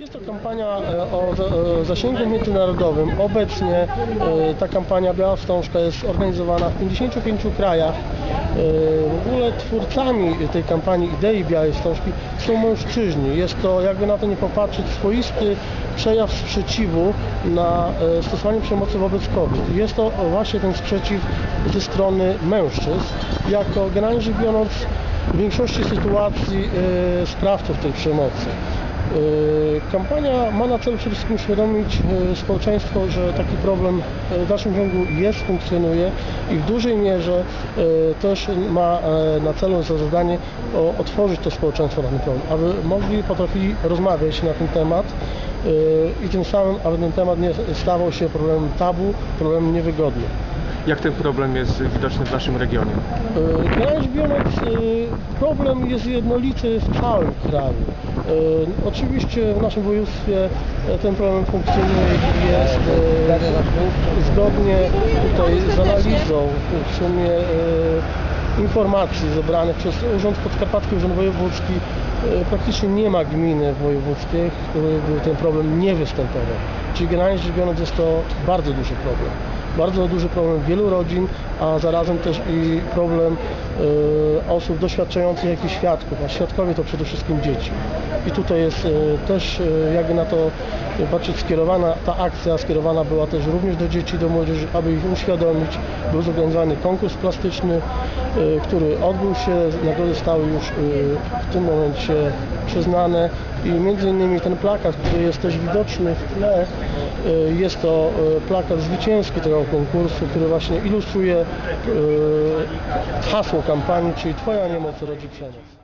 Jest to kampania e, o e, zasięgu międzynarodowym. Obecnie e, ta kampania Biała Wstążka jest organizowana w 55 krajach. W ogóle twórcami tej kampanii idei Białej Wstążki są mężczyźni. Jest to, jakby na to nie popatrzeć, swoisty przejaw sprzeciwu na stosowanie przemocy wobec kobiet. Jest to właśnie ten sprzeciw ze strony mężczyzn. Jako generalnie rzecz biorąc w większości sytuacji sprawców tej przemocy. Yy, Kampania ma na celu przede wszystkim uświadomić yy, społeczeństwo, że taki problem yy, w dalszym ciągu jest, funkcjonuje i w dużej mierze też ma na celu za zadanie otworzyć to społeczeństwo na ten problem, aby mogli, potrafili rozmawiać na ten temat i tym samym, aby ten temat nie stawał się problemem tabu, problemem niewygodnym. Jak ten problem jest widoczny w naszym regionie? Generalnie rzecz biorąc, yy, problem jest jednolity w całym kraju. Yy, Oczywiście w naszym województwie e, ten problem funkcjonuje i jest zgodnie tutaj z analizą w sumie informacji zebranych przez Urząd Podkarpacki, Urząd Wojewódzki. Praktycznie nie ma gminy w województwie, w której ten problem nie występował. Czyli generalnie rzecz biorąc jest to bardzo duży problem bardzo duży problem wielu rodzin, a zarazem też i problem osób doświadczających jakichś świadków, a świadkowie to przede wszystkim dzieci. I tutaj jest e, też e, jakby na to patrzeć skierowana, ta akcja skierowana była też również do dzieci, do młodzieży, aby ich uświadomić. Był zorganizowany konkurs plastyczny, który odbył się, nagrody zostały już w tym momencie przyznane i między innymi ten plakat, który jest też widoczny w tle, y, jest to y, plakat zwycięski tego konkursu, który właśnie ilustruje y, hasło kampanii, czyli Twoja niemoc rodzi przemoc.